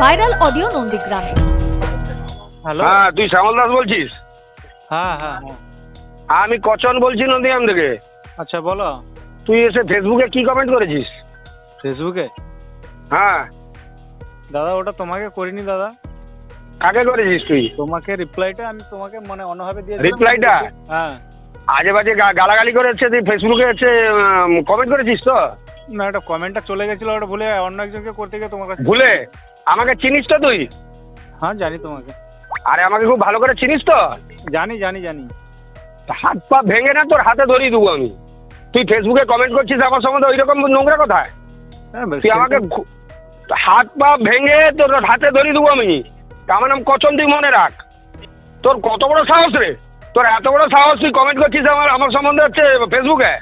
Viral audio নন্দীগ্রামে। Hello? হ্যাঁ তুই শ্যামল দাস বলছিস? হ্যাঁ হ্যাঁ হ্যাঁ। আমি কচন বলছি নন্দীগ্রাম থেকে। আচ্ছা বলো। তুই এসে ফেসবুকে কি কমেন্ট করেছিস? ফেসবুকে? হ্যাঁ। দাদা ওটা তোমাকে করিনি দাদা। কাকে করেছিস তুই? তোমাকে রিপ্লাইটা আমি তোমাকে মানে অন্যভাবে দিয়ে রিপ্লাইটা হ্যাঁ। আজে বাজে গা- গালাগালি করে হচ্ছে তুই ফেসবুকে হচ্ছে কমেন্ট করেছিস তো? না ওটা কমেন্টটা চলে গেছিল ওটা ভুলে অন্য একজনকে করতে গিয়ে তোমার কাছে ভুলে? আমাকে চিনিস তো তুই? হ্যাঁ জানি তোমাকে। আরে আমাকে খুব ভালো করে চিনিস তো? জানি জানি জানি। হাত পা ভেঙে না তোর হাতে ধরিয়ে দেবো আমি। তুই ফেসবুকে কমেন্ট করছিস আমার সম্বন্ধে ওই রকম নোংরা কথা? হ্যাঁ তুই আমাকে হাত পা ভেঙে তোর হাতে ধরিয়ে দেবো আমি। আমার নাম কচন তুই মনে রাখ। তোর কত বড় সাহস রে? তোর এত বড় সাহস তুই কমেন্ট করছিস আমার আমার সম্বন্ধে হচ্ছে ফেসবুকে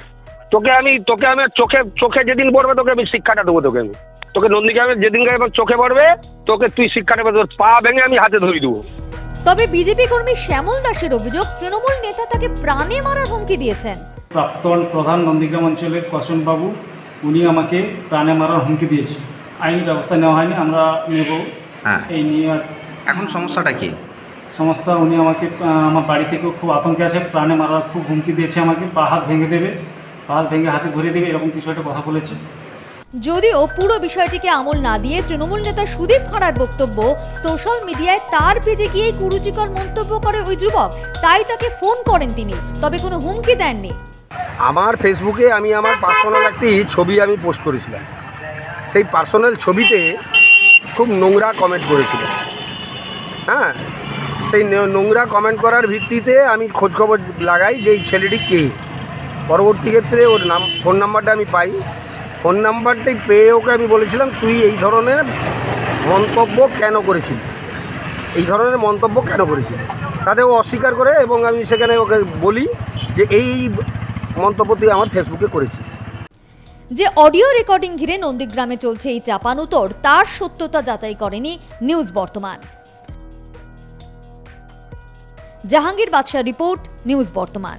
তোকে আমি তোকে আমি চোখে চোখে যেদিন পড়বে তোকে আমি শিক্ষাটা দেবো তোকে। আমি তোকে নন্দীগ্রামে যেদিনকে আমার চোখে পড়বে তোকে তুই শিক্ষা নেবে তোর পা ভেঙে আমি হাতে ধরিয়ে দেবো। তবে বিজেপি কর্মী শ্যামল দাসের অভিযোগ তৃণমূল নেতা তাকে প্রাণে মারার হুমকি দিয়েছেন। প্রাক্তন প্রধান নন্দীগ্রাম অঞ্চলের কচনবাবু উনি আমাকে প্রাণে মারার হুমকি দিয়েছে। আইনি ব্যবস্থা নেওয়া হয়নি আমরা নেব। হ্যাঁ। এই নিয়ে আর এখন সমস্যাটা কি? সমস্যা উনি আমাকে আমার বাড়ি থেকেও খুব আতঙ্কে আছে প্রাণে মারার খুব হুমকি দিয়েছে আমাকে পা হাত ভেঙে দেবে। পা ভেঙে হাতে ধরে দেবে এরকম কিছু একটা কথা বলেছে। যদিও পুরো বিষয়টিকে আমল না দিয়ে তৃণমূল নেতা সুদীপ খাঁড়ার বক্তব্য সোশ্যাল মিডিয়ায় তার পেজে গিয়ে কুরুচিকর মন্তব্য করে ওই যুবক তাই তাকে ফোন করেন তিনি তবে কোনো হুমকি দেননি। আমার ফেসবুকে আমি আমার পার্সোনাল একটি ছবি আমি পোস্ট করেছিলাম। সেই পার্সোনাল ছবিতে খুব নোংরা কমেন্ট করেছিল। হ্যাঁ সেই নোংরা কমেন্ট করার ভিত্তিতে আমি খোঁজখবর লাগাই যে এই ছেলেটি কে। পরবর্তী ক্ষেত্রে ওর নাম ফোন নাম্বারটা আমি পাই। ফোন নাম্বারটি পেয়ে ওকে আমি বলেছিলাম, তুই এই ধরনের মন্তব্য কেন করেছিলি? এই ধরনের মন্তব্য কেন করেছিলি? তাতে ও অস্বীকার করে এবং আমি সেখানে ওকে বলি যে, এই মন্তব্য তুই আমার ফেসবুকে করেছিস। যে অডিও রেকর্ডিং ঘিরে নন্দীগ্রামে চলছে এই চাপানুতর তার সত্যতা যাচাই করেনি নিউজ বর্তমান। জাহাঙ্গীর বাদশাহ রিপোর্ট, নিউজ বর্তমান।